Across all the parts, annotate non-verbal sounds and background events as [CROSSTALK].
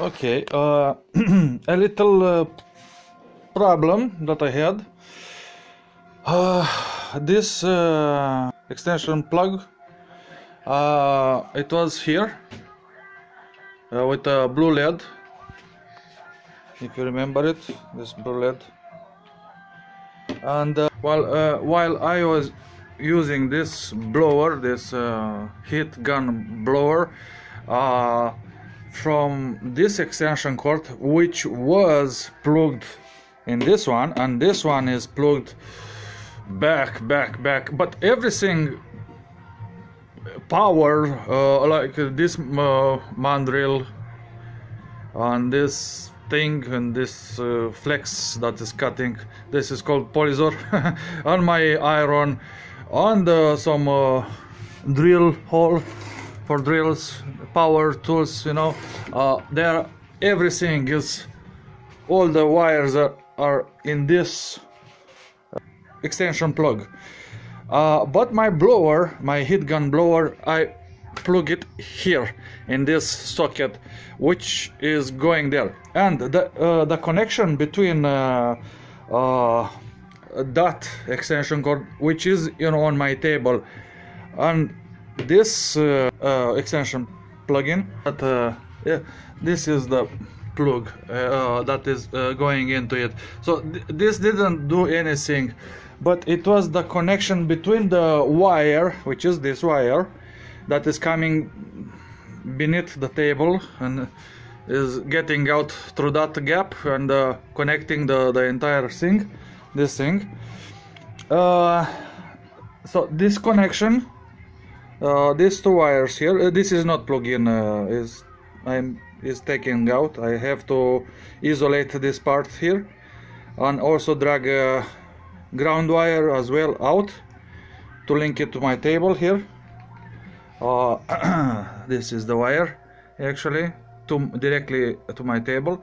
Okay, uh, [CLEARS THROAT] a little uh, problem that I had. Uh, this uh, extension plug, uh, it was here uh, with a blue LED. If you remember it, this blue LED. And while while I was using this blower, this heat gun blower, from this extension cord which was plugged in this one and this one is plugged back back back. But everything power uh, like this uh, mandrel and this thing and this uh, flex that is cutting this is called polizor on [LAUGHS] my iron and uh, some uh, drill hole for drills power tools you know. Uh, there everything is all the wires are, are in this extension plug. Uh, but my blower my heat gun blower I plug it here in this socket which is going there. And the uh, the connection between uh, uh, that extension cord which is you know on my table and this uh, uh, extension plugin but uh, yeah this is the plug that is going into it. So th this didn't do anything but it was the connection between the wire which is this wire that is coming beneath the table and is getting out through that gap and uh, connecting the, the entire thing this thing. Uh, so this connection these two wires here uh, this is not plug-in uh, is I'm is taken out. I have to isolate this part here and also drag a ground wire as well out to link it to my table here. Uh, [CLEARS THROAT] this is the wire actually to directly to my table.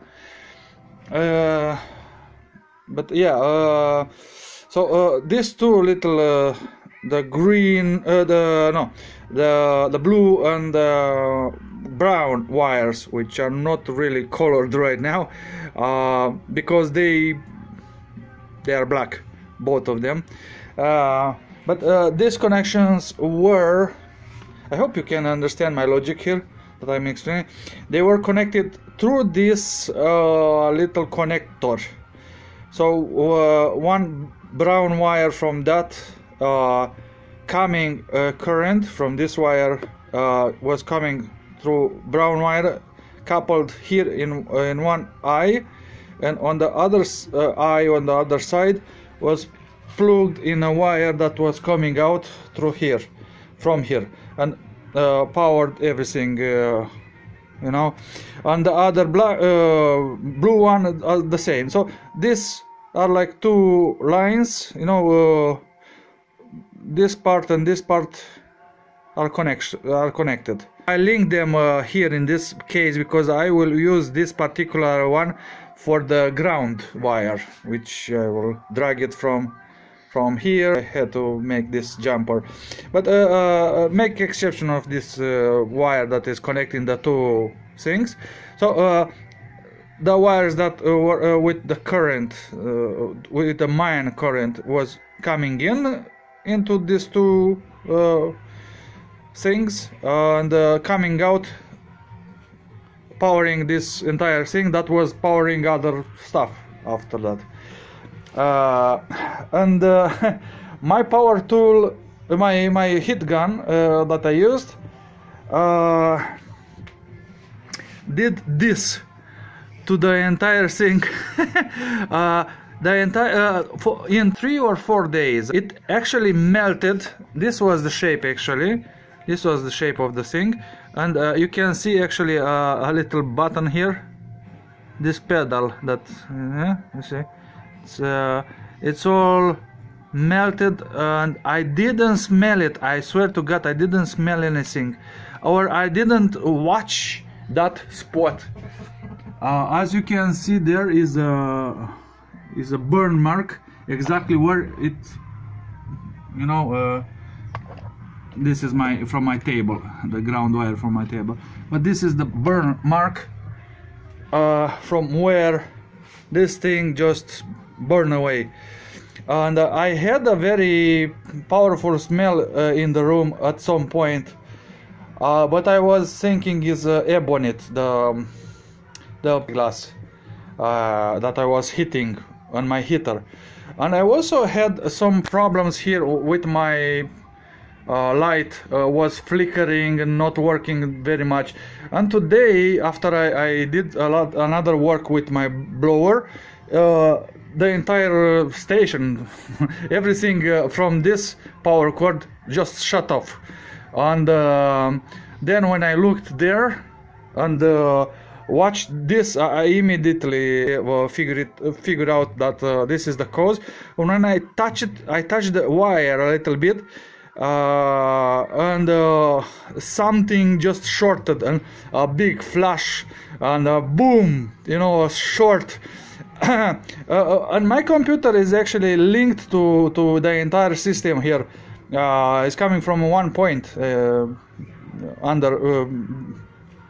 Uh, but yeah uh, so uh, these two little uh, the green uh, the no the the blue and the brown wires which are not really colored right now uh, because they they are black both of them. Uh, but uh, these connections were I hope you can understand my logic here that I'm explaining. They were connected through this uh, little connector. So uh, one brown wire from that coming uh, current from this wire uh, was coming through brown wire coupled here in uh, in one eye and on the other uh, eye on the other side was plugged in a wire that was coming out through here from here and uh, powered everything uh, you know and the other black uh, blue one are the same. So these are like two lines you know uh, this part and this part are connection are connected. I link them uh, here in this case because i will use this particular one for the ground wire which i will drag it from from here. I had to make this jumper. But uh, uh, make exception of this uh, wire that is connecting the two things. So uh, the wires that uh, were uh, with the current uh, with the main current was coming in into these two uh, things and uh, coming out powering this entire thing that was powering other stuff after that. Uh, and uh, [LAUGHS] my power tool my my heat gun uh, that I used uh, did this to the entire thing. [LAUGHS] Uh, the entire uh, for, in three or four days it actually melted. This was the shape actually. This was the shape of the thing. And uh, you can see actually uh, a little button here. This pedal that uh, you see. It's, uh, it's all melted and I didn't smell it. I swear to god I didn't smell anything. Or I didn't watch that spot. As you can see there is a is a burn mark exactly where it you know uh, this is my from my table the ground wire from my table. But this is the burn mark uh, from where this thing just burned away. And uh, I had a very powerful smell uh, in the room at some point. Uh, but I was thinking is uh, ebony the the glass uh, that I was hitting on my heater. And I also had some problems here with my uh, light uh, was flickering and not working very much. And today after I, I did a lot another work with my blower uh, the entire station [LAUGHS] everything uh, from this power cord just shut off. And um, then when I looked there and uh, watched this I immediately uh, figured it, figured out that uh, this is the cause. And when I touched it I touched the wire a little bit uh, and uh, something just shorted and a big flash and a boom you know a short. [COUGHS] Uh, and my computer is actually linked to to the entire system here. It's coming from one point under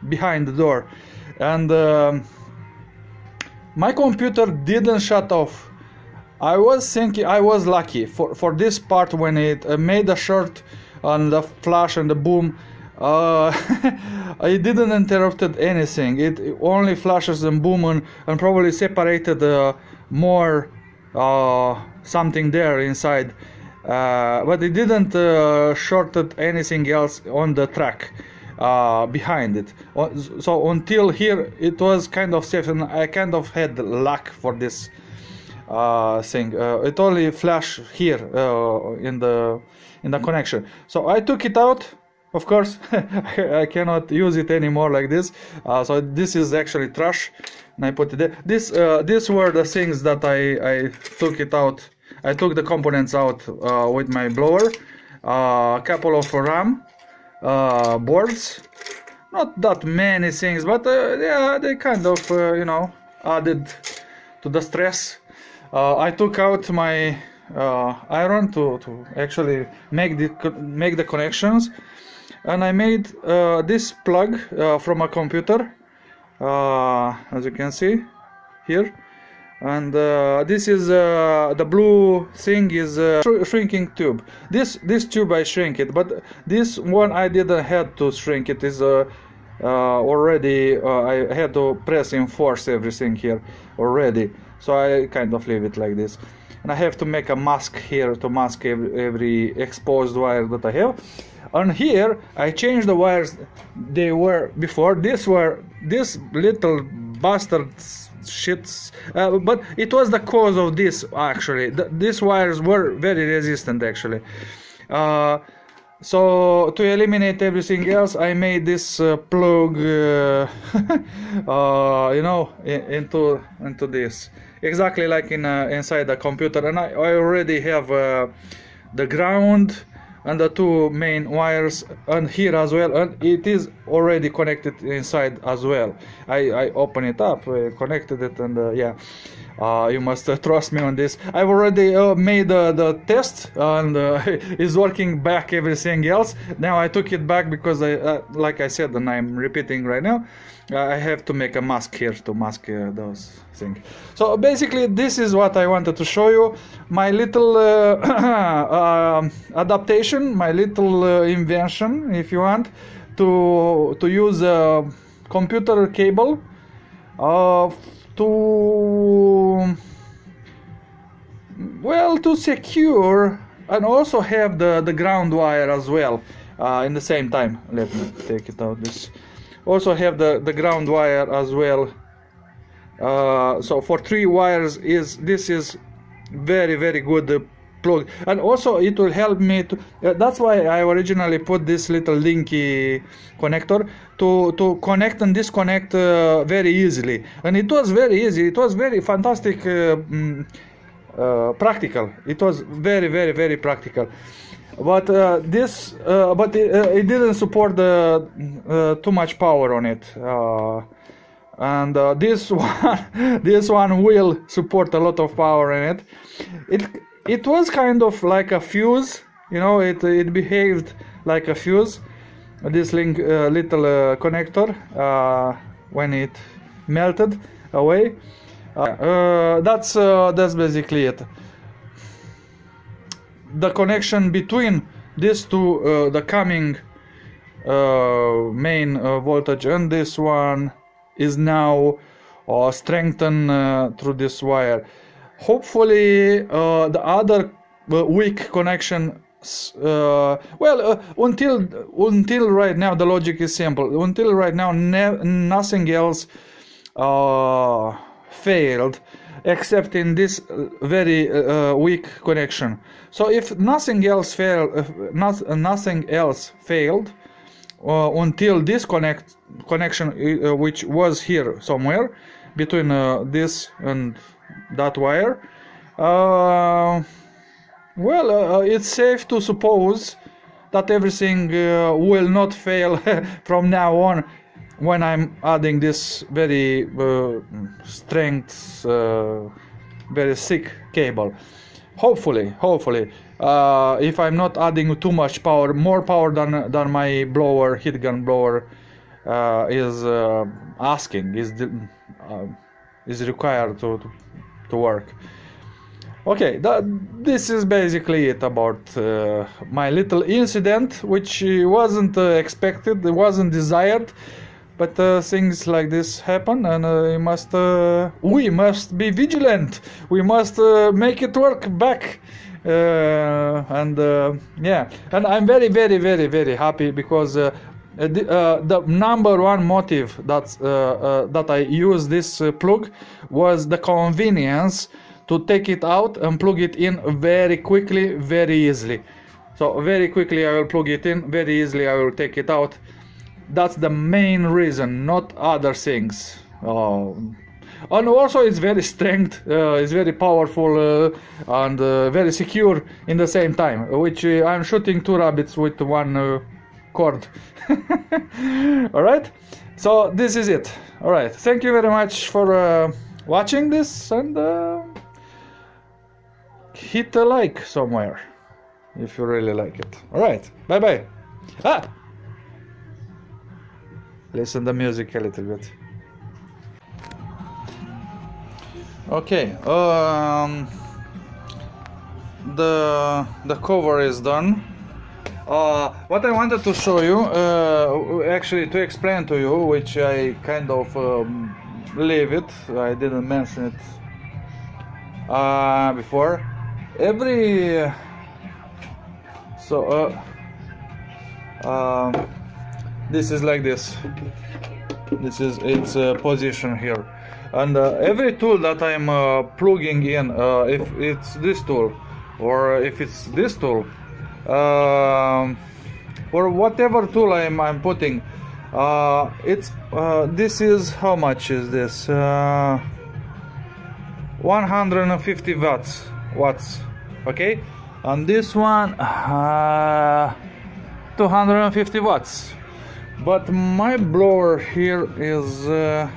behind the door and um, my computer didn't shut off. I was thinking i was lucky for for this part when it uh, made a short on the flash and the boom uh, [LAUGHS] it didn't interrupted anything. It, it only flashes and boom and, and probably separated uh, more uh, something there inside. Uh, but it didn't uh, shorted anything else on the track uh, behind it. So until here, it was kind of safe, and I kind of had luck for this uh, thing. Uh, it only flashed here uh, in the in the connection. So I took it out. Of course, [LAUGHS] I cannot use it anymore like this. Uh, so this is actually trash, and I put it there. This uh, these were the things that I I took it out. I took the components out with my blower. A couple of RAM uh, boards. Not that many things but uh, yeah they kind of uh, you know added to the stress. Uh, I took out my uh, iron to, to actually make the make the connections. And I made uh, this plug from a computer. As you can see here and uh, this is uh, the blue thing is a uh, shrinking tube. This this tube I shrink it but this one I didn't have to shrink it. Is uh, uh, already I had to press enforce everything here already. So I kind of leave it like this. And I have to make a mask here to mask every, every exposed wire that I have. And here I changed the wires they were before. This were this little bastards shits. Uh, but it was the cause of this actually. The, these wires were very resistant actually. Uh, so to eliminate everything else I made this uh, plug uh, [LAUGHS] uh, you know in, into into this. Exactly like in uh, inside the computer. And I, I already have the ground and the two main wires and here as well and it is already connected inside as well. I i open it up uh, connected it and uh, yeah uh, you must uh, trust me on this i've already uh, made the test and uh, [LAUGHS] is working back everything else now i took it back because i like i said and i'm repeating right now I have to make a mask here to mask uh, those things. So basically this is what I wanted to show you. My little uh, uh, [COUGHS] adaptation, my little uh, invention if you want, to, to use a computer cable uh, to, well, to secure and also have the, the ground wire as well uh, in the same time. Let me take it out this also have the the ground wire as well uh, so for three wires is this is very very good plug. And also it will help me to uh, that's why I originally put this little linky connector to to connect and disconnect uh, very easily. And it was very easy. It was very fantastic uh, mm, uh, practical. It was very very very practical. But uh, this uh, but it, it, didn't support the too much power on it. And uh, this [LAUGHS] one this one will support a lot of power in it. It it was kind of like a fuse you know it it behaved like a fuse this link little connector when it melted away. Uh, that's uh, that's basically it. The connection between these two uh, the coming uh, main uh, voltage and this one is now uh, strengthened uh, through this wire hopefully uh, the other uh, weak connection uh, well uh, until until right now the logic is simple. Until right now ne- nothing else uh, failed except in this uh, very uh, weak connection. So if nothing else failed not, nothing else failed until this connect connection which was here somewhere between this and that wire. Uh, well uh, it's safe to suppose that everything uh, will not fail [LAUGHS] from now on when I'm adding this very uh, strength uh, very thick cable. Hopefully hopefully. Uh, if I'm not adding too much power more power than than my blower heat gun blower uh, is uh, asking is uh, is required to, to, work. Okay that, this is basically it about uh, my little incident which uh, wasn't uh, expected it wasn't desired but uh, things like this happen and uh, we must uh, we must be vigilant. We must uh, make it work back. Uh, and uh, yeah. And i'm very very very very happy because uh, uh, the, uh, the number one motive that uh, uh, that I use this uh, plug was the convenience to take it out and plug it in very quickly, very easily. So very quickly I will plug it in, very easily I will take it out. That's the main reason, not other things. Uh, and also it's very strength, uh, it's very powerful uh, and uh, very secure in the same time. Which uh, I'm shooting two rabbits with one uh, cord. [LAUGHS] [LAUGHS] all right, so this is it. All right, thank you very much for uh, watching this and uh, hit a like somewhere if you really like it. All right, bye bye. Ah, listen the music a little bit. Okay, um, the the cover is done. Uh, what I wanted to show you, uh, actually to explain to you, which I kind of um, leave it, I didn't mention it uh, before. Every so uh, uh, this is like this. This is its uh, position here, and uh, every tool that I'm plugging in, if it's this tool, or if it's this tool, um, or whatever tool I'm, I'm putting uh, it's uh, this is how much is this? Uh, 150 watts watts okay? And this one uh, 250 watts. But my blower here is uh,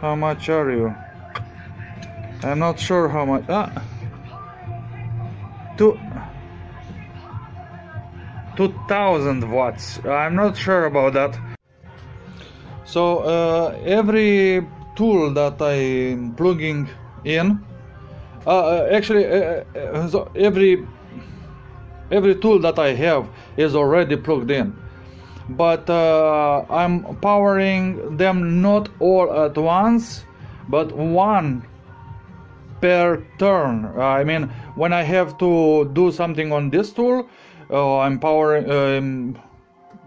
how much are you? I'm not sure how much ah, two 2000 watts. I'm not sure about that. So uh, every tool that i'm plugging in uh, uh, actually uh, uh, so every every tool that i have is already plugged in. But uh, i'm powering them not all at once but one per turn. I mean, when I have to do something on this tool, uh, I'm powering, um,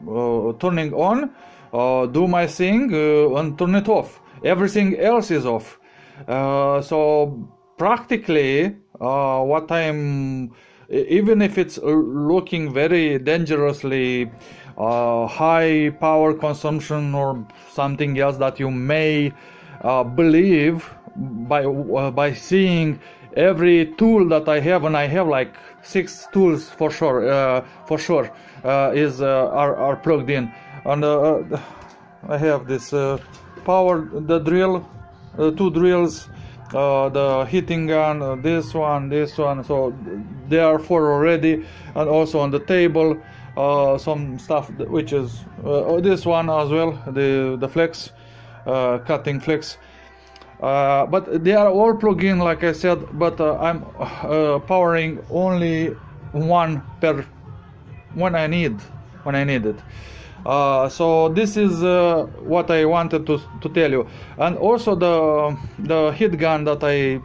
uh, turning on, uh, do my thing, uh, and turn it off. Everything else is off. Uh, so practically, uh, what I'm, even if it's looking very dangerously high power consumption or something else that you may believe by by seeing every tool that I have, and I have like six tools for sure, uh, for sure, uh, is uh, are are plugged in, and uh, I have this uh, power, the drill, two drills, the heating gun, this one, this one. So there are four already, and also on the table. some stuff which is this one as well the the flex uh, cutting flex uh, but they are all plug in like I said but uh, I'm uh, powering only one per when I need when I need it. Uh, so this is uh, what I wanted to, to tell you. And also the the heat gun that I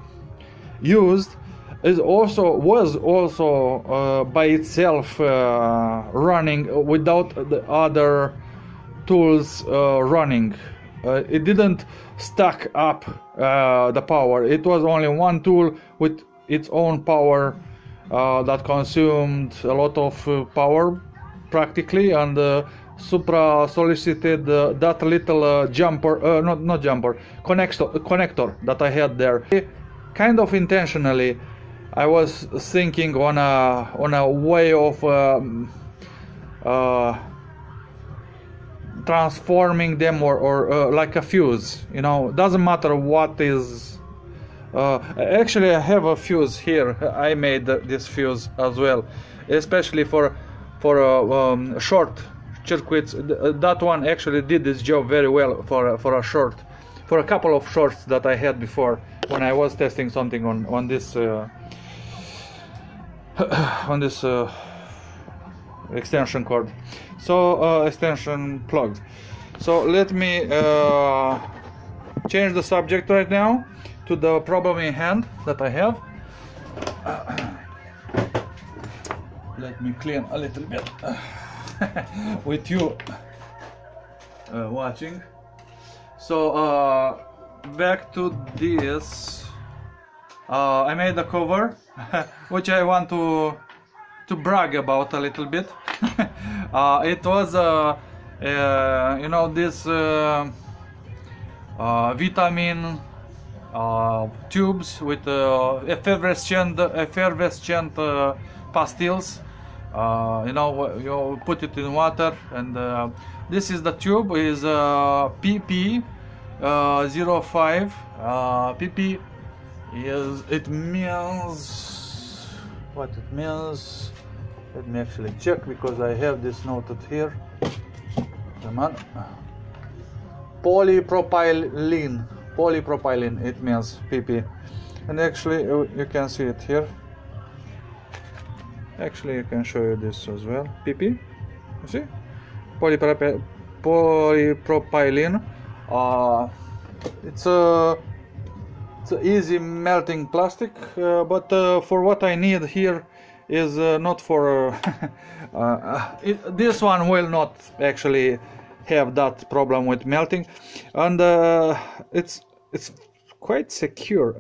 used is also was also uh, by itself running without the other tools running it didn't stack up the power it was only one tool with its own power that consumed a lot of power practically and Supra solicited uh, that little uh, jumper, uh, not not jumper, connector, connector that I had there. Kind of intentionally, I was thinking on a on a way of um, uh, transforming them or, or uh, like a fuse. You know, doesn't matter what is. Uh, actually, I have a fuse here. I made this fuse as well, especially for for um, short circuits. Uh, that one actually did this job very well for for a short, for a couple of shorts that I had before when I was testing something on on this uh, [CLEARS THROAT] on this uh, extension cord. So uh, extension plug. So let me uh, change the subject right now to the problem in hand that I have. [COUGHS] let me clean a little bit. [LAUGHS] with you uh, watching so uh, back to this uh, I made a cover [LAUGHS] which I want to to brag about a little bit. [LAUGHS] Uh, it was uh, uh, you know this vitamin tubes with effervescent effervescent pastilles. Uh, you know you put it in water and uh, this is the tube is uh, PP uh, 05 uh, PP is it means what it means let me actually check because I have this noted here. Come on. Polypropylene. Polypropylene it means PP and actually you can see it here. Actually I can show you this as well. PP you see? Polypropylene. Uh, it's a it's an easy melting plastic uh, but uh, for what I need here is uh, not for uh, [LAUGHS] uh, it, this one will not actually have that problem with melting. And it's it's quite secure.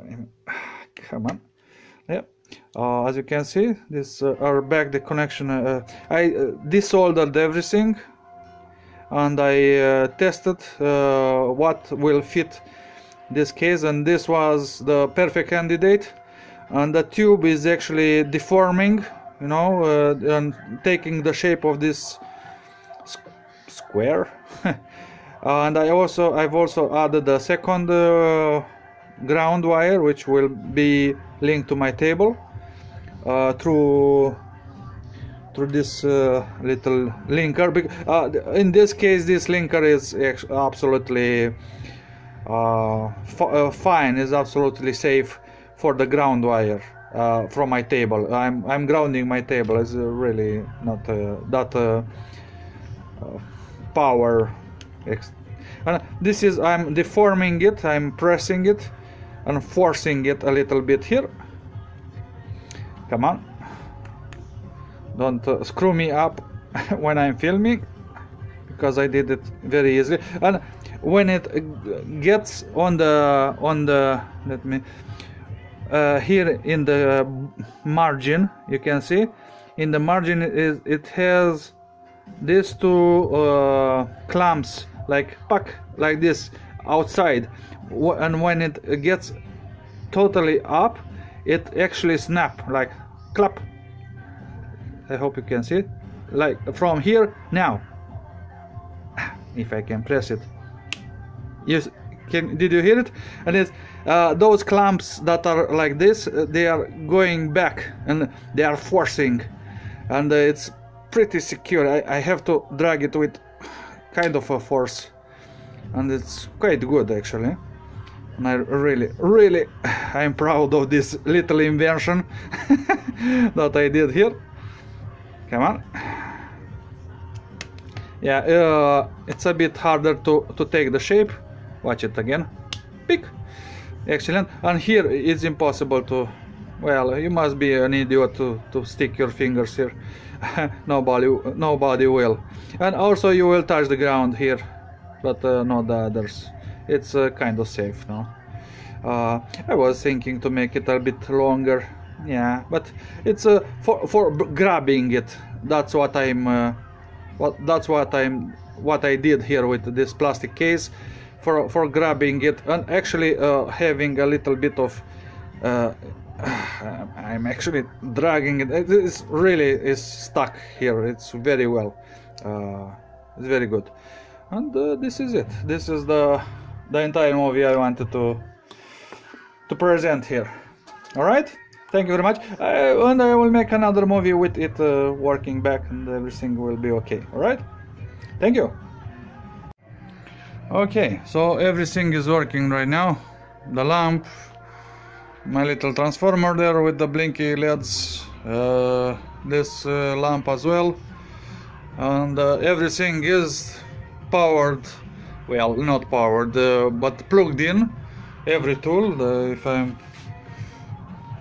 [SIGHS] Come on. Yeah. Uh, as you can see this uh, are back the connection uh, I uh, desoldered everything and I uh, tested uh, what will fit this case. And this was the perfect candidate and the tube is actually deforming you know and taking the shape of this square. [LAUGHS] And I also I've also added a second ground wire which will be linked to my table uh, through through this uh, little linker. Uh, in this case this linker is absolutely uh, uh, fine is absolutely safe for the ground wire uh, from my table. I'm, I'm grounding my table. It's really not that power and this is I'm deforming it. I'm pressing it and forcing it a little bit here. Come on. Don't uh, screw me up [LAUGHS] when I'm filming because I did it very easily. And when it gets on the on the let me uh, here in the margin you can see. In the margin is it has these two uh, clamps like puck like this outside. And when it gets totally up it actually snap like clap I hope you can see. It like from here now. [SIGHS] If I can press it. Yes can did you hear it? And it's uh, those clamps that are like this uh, they are going back and they are forcing. And uh, it's pretty secure. I, I have to drag it with kind of a force. And it's quite good actually. And I really really [SIGHS] I'm proud of this little invention [LAUGHS] that I did here. Come on. Yeah uh, it's a bit harder to to take the shape. Watch it again. Pick excellent. And here it's impossible to well you must be an idiot to to stick your fingers here. [LAUGHS] Nobody nobody will. And also you will touch the ground here but uh, not the others. It's uh, kind of safe now uh, I was thinking to make it a bit longer. Yeah but it's uh, for for grabbing it. That's what I'm uh, what that's what I'm what I did here with this plastic case for for grabbing it and actually uh, having a little bit of uh, [SIGHS] I'm actually dragging it. It is really is stuck here. It's very well uh, it's very good. And uh, this is it. This is the the entire movie I wanted to to present here. All right? Thank you very much. Uh, and I will make another movie with it uh, working back and everything will be okay. All right? Thank you okay so everything is working right now. The lamp my little transformer there with the blinky LEDs uh, this uh, lamp as well. And uh, everything is powered well not powered uh, but plugged in. Every tool the, if I'm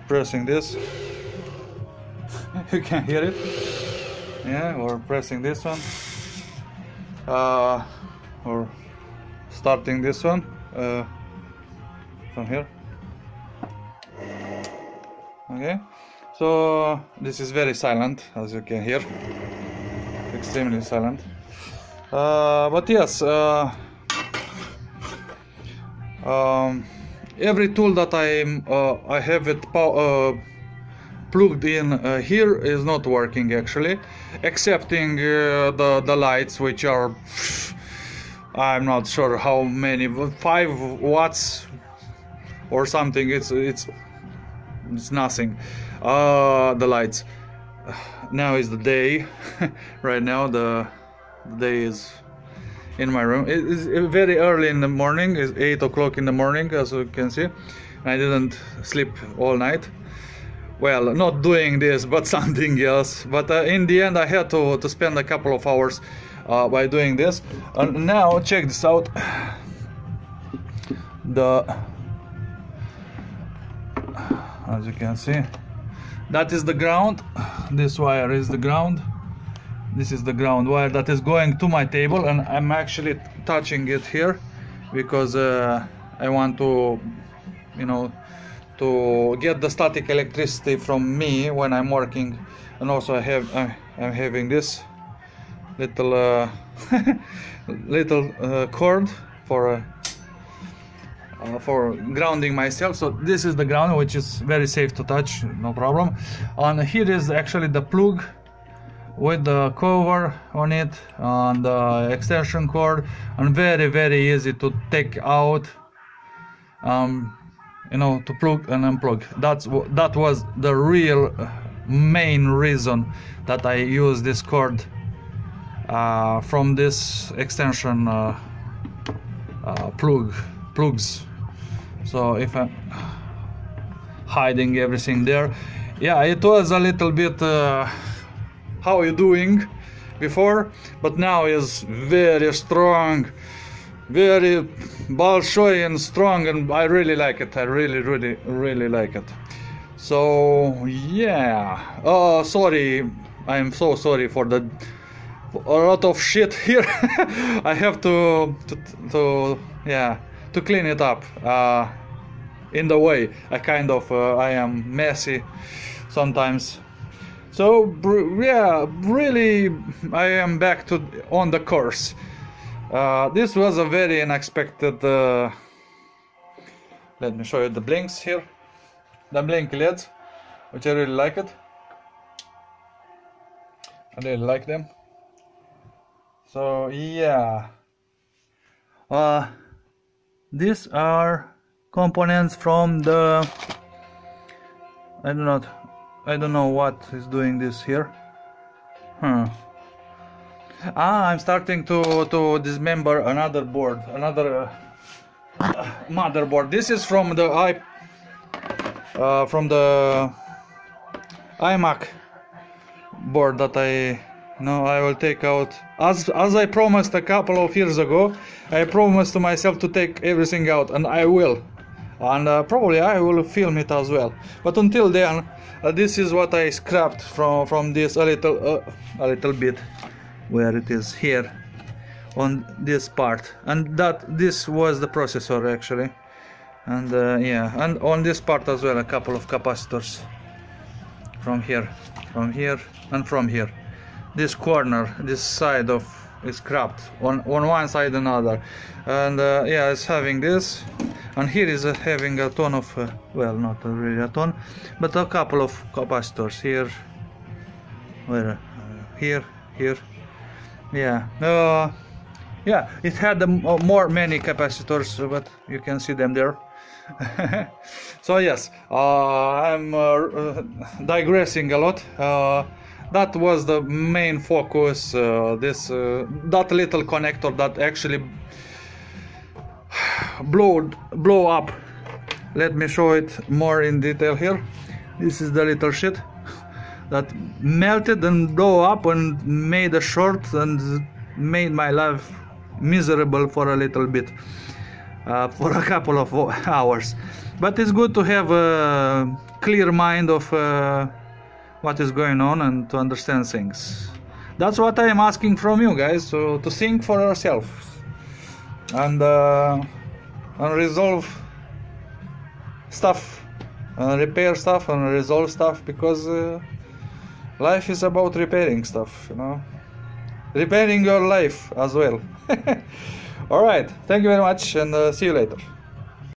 pressing this [LAUGHS] you can hear it. Yeah or pressing this one. Uh, or starting this one. Uh, from here. Okay. So this is very silent as you can hear. Extremely silent. Uh, but yes uh, um, every tool that I'm uh, I have it uh, plugged in uh, here is not working actually. Excepting the the lights which are I'm not sure how many but five watts or something it's it's it's nothing. Uh the lights. Now is the day. [LAUGHS] Right now the, the day is in my room. It is very early in the morning it's 8 o'clock in the morning as you can see. I didn't sleep all night. Well not doing this but [LAUGHS] something else. But uh, in the end I had to, to spend a couple of hours uh, by doing this. And now check this out. The as you can see that is the ground. This wire is the ground. This is the ground wire that is going to my table and I'm actually touching it here because uh, I want to you know to get the static electricity from me when I'm working. And also I have I'm having this little uh, [LAUGHS] little uh, cord for uh, uh, for grounding myself. So this is the ground which is very safe to touch no problem. And here is actually the plug with the cover on it and the extension cord and very very easy to take out um, you know to plug and unplug. That's that was the real main reason that I use this cord uh, from this extension uh, uh, plug plugs. So if I'm hiding everything there. Yeah it was a little bit uh, how you doing before but now is very strong very Bolshoi and strong and I really like it. I really really really like it. So yeah. Oh sorry. I'm so sorry for the a lot of shit here. [LAUGHS] I have to, to to yeah to clean it up uh, in the way. I kind of uh, I am messy sometimes. So yeah really I am back to on the course. Uh, this was a very unexpected uh, let me show you the blinks here. The blink LEDs which I really like it. I really like them so yeah. Uh, these are components from the I do not I don't know what is doing this here. Huh. Ah i'm starting to to dismember another board another uh, motherboard. This is from the i uh, from the imac board that i no i will take out. As as i promised a couple of years ago i promised to myself to take everything out and i will. And uh, probably i will film it as well. But until then uh, this is what i scrapped from from this a little uh, a little bit where it is here on this part. And that this was the processor actually. And uh, yeah and on this part as well a couple of capacitors from here from here and from here this corner this side of is scrapped on on one side and another. And uh, yeah it's having this and here is uh, having a ton of uh, well not really a ton but a couple of capacitors here where uh, here here. Yeah uh, yeah it had um, uh, more many capacitors but you can see them there. [LAUGHS] So yes uh, i'm uh, uh, digressing a lot. Uh, that was the main focus uh, this uh, that little connector that actually [SIGHS] blow blow up. Let me show it more in detail here. This is the little shit [LAUGHS] that melted and blew up and made a short and made my life miserable for a little bit uh, for a couple of [LAUGHS] hours. But it's good to have a clear mind of uh, what is going on and to understand things. That's what i am asking from you guys so to think for yourself and uh, and resolve stuff repair stuff and resolve stuff because uh, life is about repairing stuff you know. Repairing your life as well. [LAUGHS] All right. Thank you very much and uh, see you later